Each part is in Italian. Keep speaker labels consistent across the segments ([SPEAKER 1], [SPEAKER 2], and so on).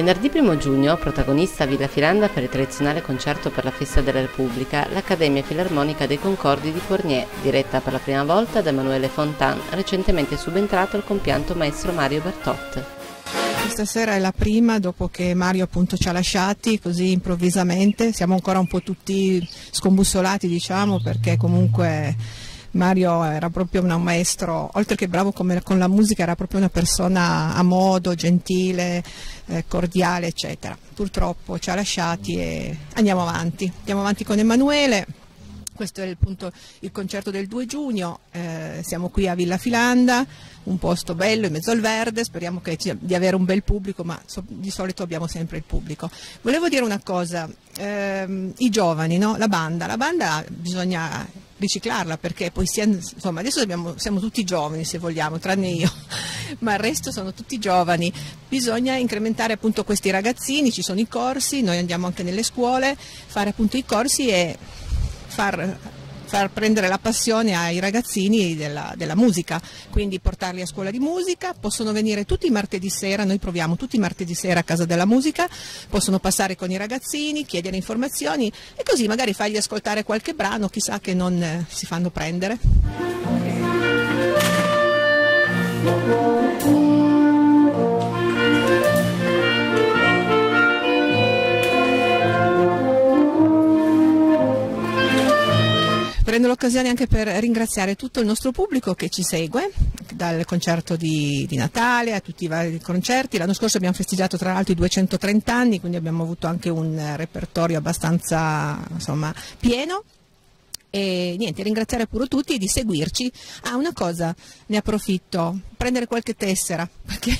[SPEAKER 1] Venerdì 1 giugno, protagonista a Villa Filanda per il tradizionale concerto per la festa della Repubblica, l'Accademia Filarmonica dei Concordi di Fournier, diretta per la prima volta da Emanuele Fontan, recentemente subentrato al compianto maestro Mario Bertot.
[SPEAKER 2] Questa sera è la prima dopo che Mario appunto ci ha lasciati così improvvisamente, siamo ancora un po' tutti scombussolati diciamo perché comunque Mario era proprio un maestro, oltre che bravo come, con la musica, era proprio una persona a modo, gentile, eh, cordiale, eccetera. Purtroppo ci ha lasciati e andiamo avanti. Andiamo avanti con Emanuele. Questo è il, punto, il concerto del 2 giugno, eh, siamo qui a Villa Filanda, un posto bello in mezzo al verde, speriamo che, di avere un bel pubblico, ma so, di solito abbiamo sempre il pubblico. Volevo dire una cosa, ehm, i giovani, no? la banda, la banda bisogna riciclarla perché poi sia, insomma, adesso dobbiamo, siamo tutti giovani se vogliamo, tranne io, ma il resto sono tutti giovani, bisogna incrementare appunto questi ragazzini, ci sono i corsi, noi andiamo anche nelle scuole, fare appunto i corsi e far far prendere la passione ai ragazzini della, della, musica, quindi portarli a scuola di musica, possono venire tutti i martedì sera, noi proviamo tutti i martedì sera a casa della musica, possono passare con i ragazzini, chiedere informazioni e così magari fargli ascoltare qualche brano, chissà che non eh, si fanno prendere. Prendo l'occasione anche per ringraziare tutto il nostro pubblico che ci segue, dal concerto di, di, Natale a tutti i vari concerti. L'anno scorso abbiamo festeggiato tra l'altro i 230 anni, quindi abbiamo avuto anche un repertorio abbastanza insomma, pieno. E niente, ringraziare pure tutti di seguirci. Ah, una cosa, ne approfitto, prendere qualche tessera, perché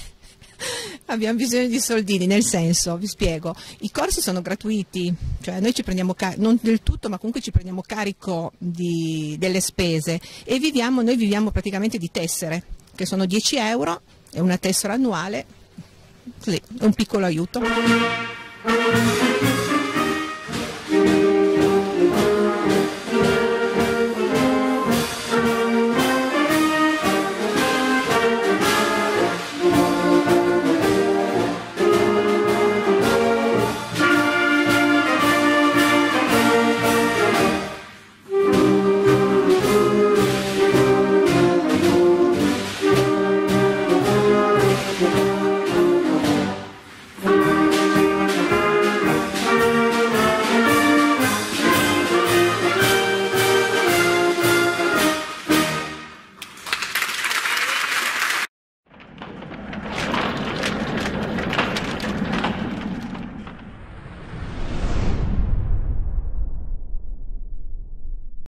[SPEAKER 2] abbiamo bisogno di soldini, nel senso, vi spiego, i corsi sono gratuiti, cioè noi ci prendiamo, non del tutto, ma comunque ci prendiamo carico di, delle spese. E viviamo, noi viviamo praticamente di tessere, che sono 10 euro, è una tessera annuale, così, è un piccolo aiuto.